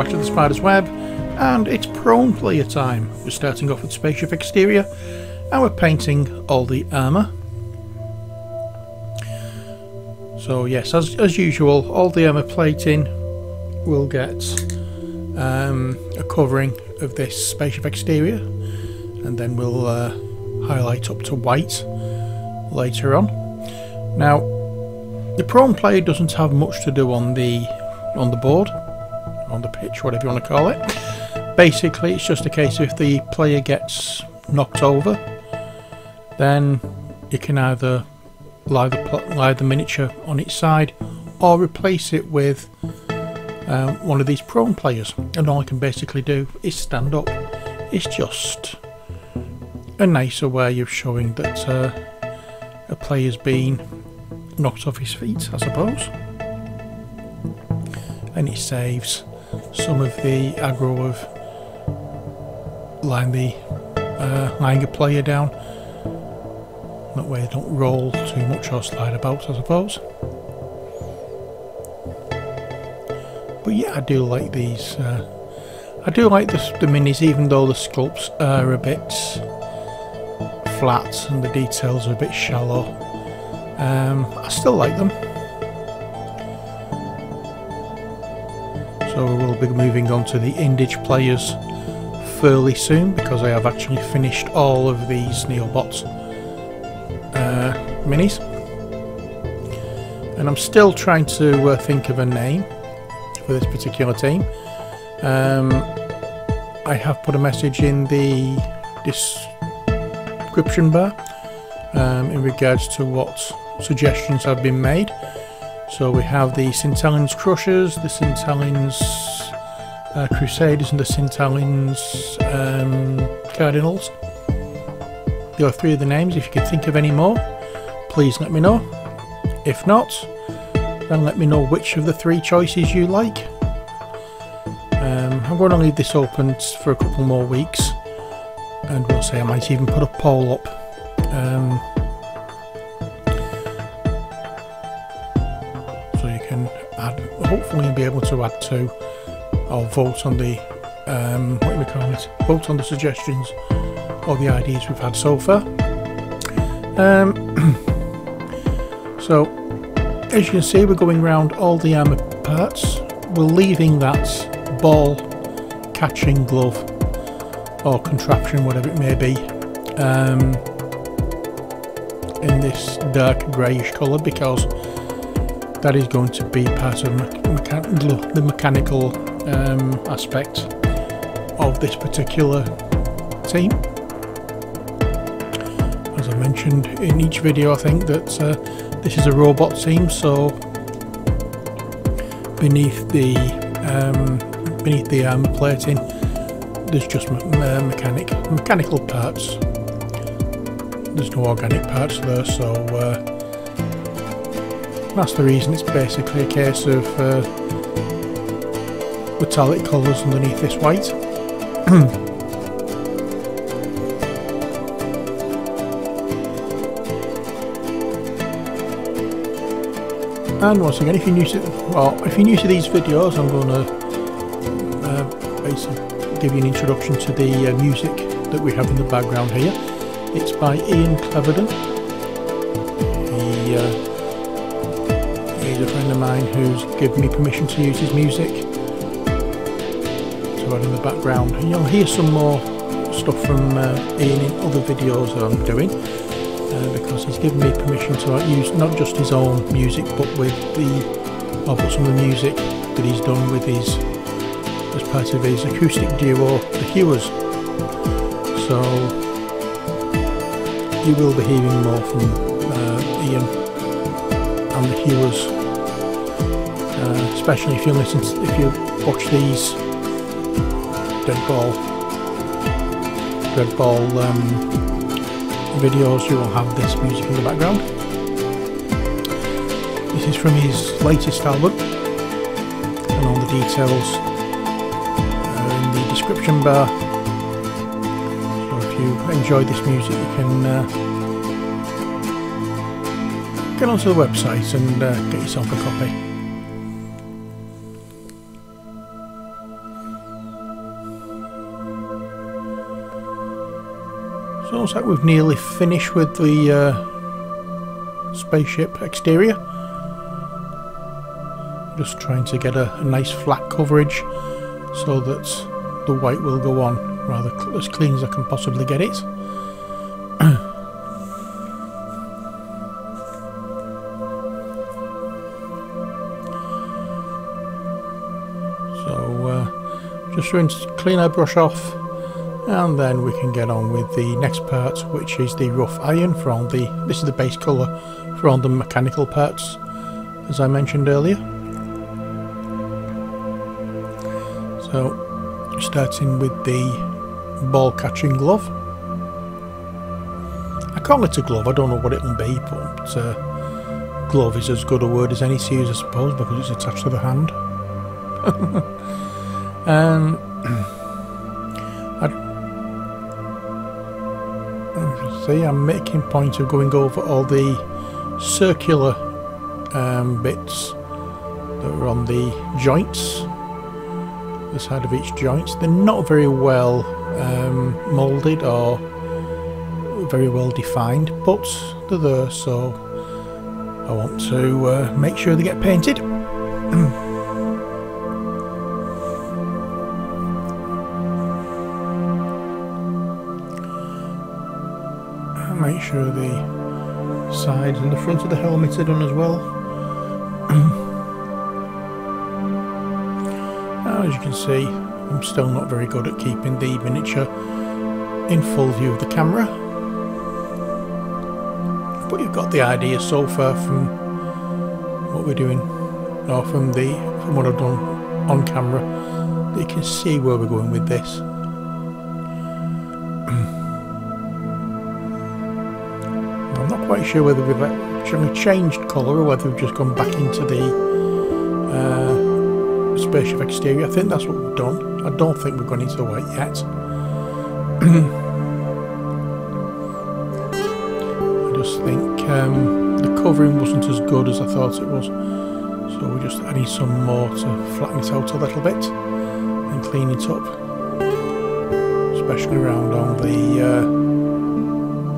back to the Spider's Web and it's prone player time. We're starting off with spaceship exterior and we're painting all the armour. So yes, as, as usual, all the armour plating will get um, a covering of this spaceship exterior and then we'll uh, highlight up to white later on. Now, the prone player doesn't have much to do on the on the board, on the pitch, whatever you want to call it. Basically, it's just a case if the player gets knocked over, then you can either lie the, lie the miniature on its side or replace it with uh, one of these prone players. And all I can basically do is stand up. It's just a nicer way of showing that uh, a player's been knocked off his feet, I suppose. And it saves some of the aggro of lying the uh, player down. That way they don't roll too much or slide about, I suppose. But yeah, I do like these. Uh, I do like the, the minis, even though the sculpts are a bit flat and the details are a bit shallow. Um, I still like them. So we'll be moving on to the Indich players fairly soon because I have actually finished all of these Neobots uh, minis. And I'm still trying to uh, think of a name for this particular team. Um, I have put a message in the description bar um, in regards to what suggestions have been made. So we have the Cyntelins Crushers, the Cyntelins uh, Crusaders and the Cyntelins um, Cardinals. There are three of the names. If you can think of any more, please let me know. If not, then let me know which of the three choices you like. Um, I'm going to leave this open for a couple more weeks and we'll say I might even put a poll up um, hopefully be able to add to or vote on the um, what do we call it? Vote on the suggestions or the ideas we've had so far. Um, so as you can see we're going around all the armour parts. We're leaving that ball catching glove or contraption whatever it may be um, in this dark greyish colour because that is going to be part of the mechanical um, aspect of this particular team. As I mentioned in each video I think that uh, this is a robot team so beneath the um, beneath the plating there's just uh, mechanic mechanical parts there's no organic parts there so uh, that's the reason it's basically a case of uh, metallic colours underneath this white and once again if you're new to well if you're new to these videos I'm going to uh, basically give you an introduction to the uh, music that we have in the background here it's by Ian Cleverdon. He, he's a friend of mine who's given me permission to use his music to add in the background. And you'll hear some more stuff from uh, Ian in other videos that I'm doing uh, because he's given me permission to use not just his own music but with the I'll put some of the music that he's done with his as part of his acoustic duo The Huers. So you will be hearing more from uh, Ian and the Huers, uh, especially if you listen, to, if you watch these Dreadball, Dead Ball um, videos, you will have this music in the background. This is from his latest album, and all the details are in the description bar If you enjoy this music you can uh, get onto the website and uh, get yourself a copy. So looks like we've nearly finished with the uh, spaceship exterior. Just trying to get a, a nice flat coverage so that the white will go on rather as clean as I can possibly get it. Just to clean our brush off and then we can get on with the next part which is the rough iron from the this is the base colour for all the mechanical parts as I mentioned earlier. So starting with the ball catching glove. I call it a glove I don't know what it will be but uh, glove is as good a word as any to use I suppose because it's attached to the hand um, I, see I'm making point of going over all the circular um, bits that are on the joints the side of each joint. They're not very well um, moulded or very well defined but they're there so I want to uh, make sure they get painted make sure the sides and the front of the helmet are done as well. now as you can see I'm still not very good at keeping the miniature in full view of the camera but you've got the idea so far from what we're doing or from the from what I've done on camera that you can see where we're going with this quite sure whether we've actually changed colour or whether we've just gone back into the uh, spaceship exterior. I think that's what we've done. I don't think we've gone into the white yet. I just think um, the covering wasn't as good as I thought it was. So we're just adding some more to flatten it out a little bit and clean it up. Especially around on the uh,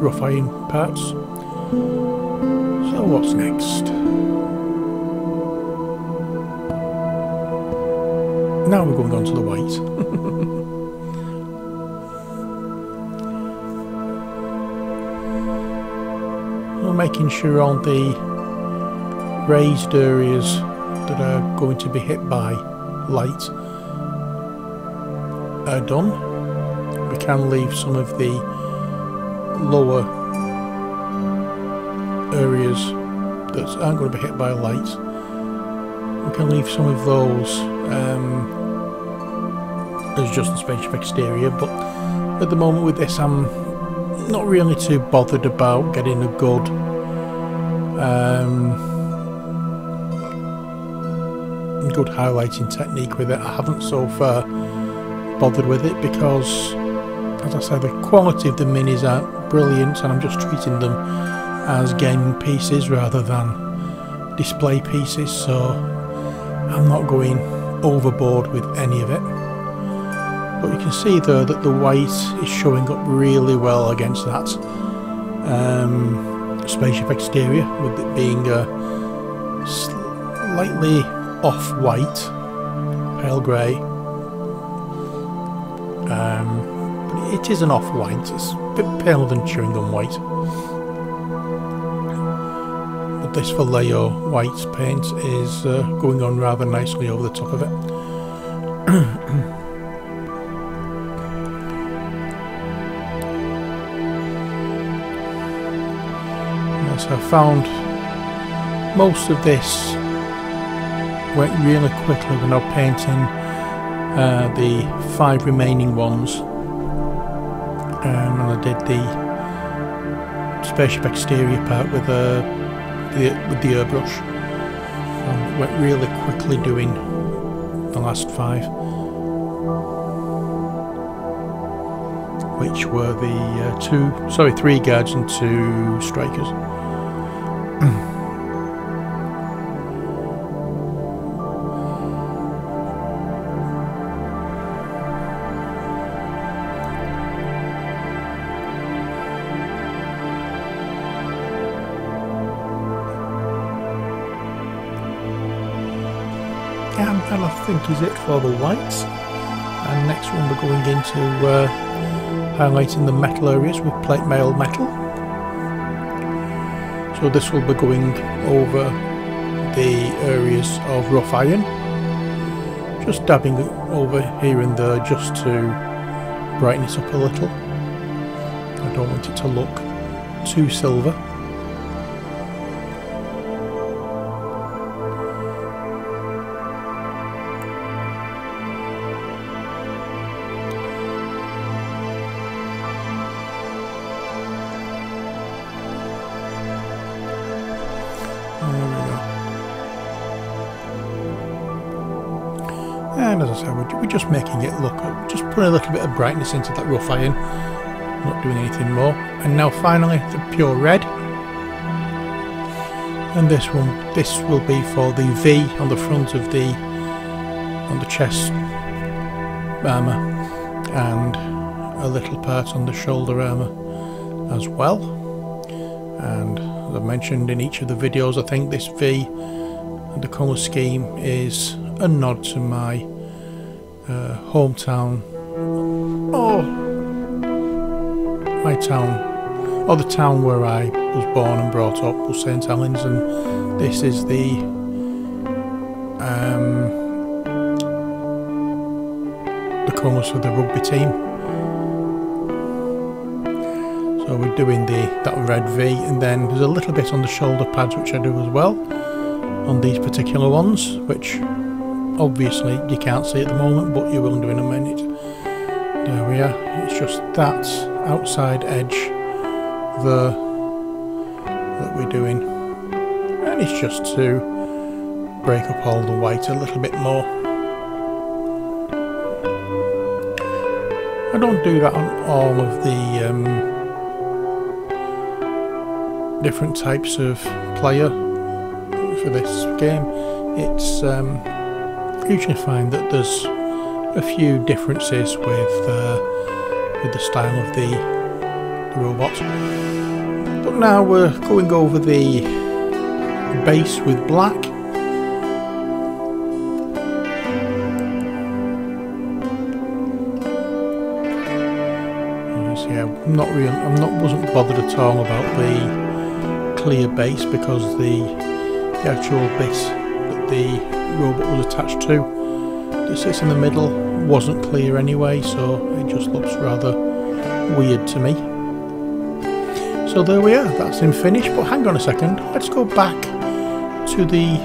rough iron parts. So what's next? Now we're going on to the white. we're making sure on the raised areas that are going to be hit by light are done. We can leave some of the lower areas that aren't going to be hit by light. We can leave some of those um, as just the spaceship exterior, but at the moment with this I'm not really too bothered about getting a good um, good highlighting technique with it. I haven't so far bothered with it because as I said the quality of the minis aren't brilliant and I'm just treating them as gaming pieces rather than display pieces so I'm not going overboard with any of it. But you can see though that the white is showing up really well against that um, spaceship exterior with it being a slightly off-white pale grey. Um, but it is an off-white it's a bit paler than chewing gum white this Vallejo white paint is uh, going on rather nicely over the top of it. yes, I found most of this went really quickly when I was painting uh, the five remaining ones um, and I did the spaceship exterior part with a the, with the airbrush. Um, went really quickly doing the last five, which were the uh, two, sorry, three guards and two strikers. think is it for the whites. And next one we're going into uh, highlighting the metal areas with plate mail metal. So this will be going over the areas of rough iron. Just dabbing over here and there just to brighten it up a little. I don't want it to look too silver. And as I said, we're, just making it look, just putting a little bit of brightness into that rough iron, not doing anything more. And now finally, the pure red. And this one, this will be for the V on the front of the, on the chest armour, and a little part on the shoulder armour as well. As I mentioned in each of the videos, I think this V and the colour scheme is a nod to my uh, hometown. Or my town. Or the town where I was born and brought up was St Helens and this is the um, the colours for the rugby team doing the that red V and then there's a little bit on the shoulder pads which I do as well on these particular ones which obviously you can't see at the moment but you will do in a minute. There we are. It's just that outside edge there that we're doing. And it's just to break up all the white a little bit more. I don't do that on all of the um, different types of player for this game it's um, usually find that there's a few differences with uh, with the style of the, the robot. But now we're going over the base with black. You see, I'm not really, I'm not wasn't bothered at all about the clear base because the the actual base that the robot was attached to that sits in the middle wasn't clear anyway so it just looks rather weird to me. So there we are, that's in finish but hang on a second, let's go back to the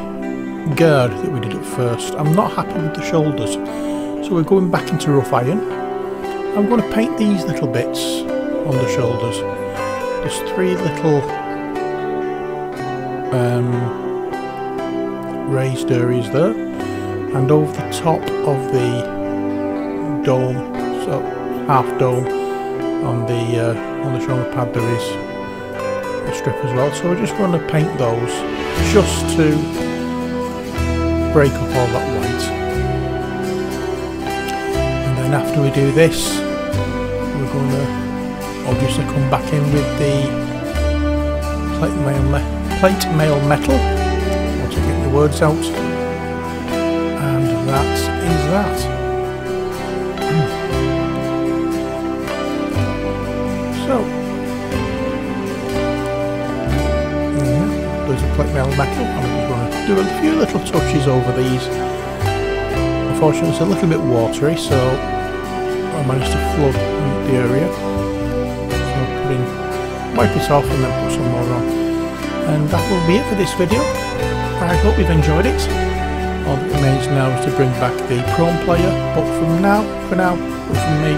guard that we did at first. I'm not happy with the shoulders so we're going back into rough iron. I'm going to paint these little bits on the shoulders. There's three little um, raised areas there. And over the top of the dome so half dome on the uh, on the shoulder pad there is a strip as well. So we're just going to paint those just to break up all that white. And then after we do this we're going to obviously come back in with the plate mail, plate mail metal Once I get the words out. And that is that. Hmm. So, yeah, there's a plate mail metal. I'm just going to do a few little touches over these. Unfortunately, it's a little bit watery, so I managed to flood the area. So put in, wipe it off and then put some more on. And that will be it for this video. I hope you've enjoyed it. All that remains now is to bring back the Chrome player, but from now, for now, from me,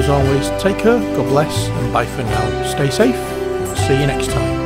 as always, take care, God bless, and bye for now. Stay safe, see you next time.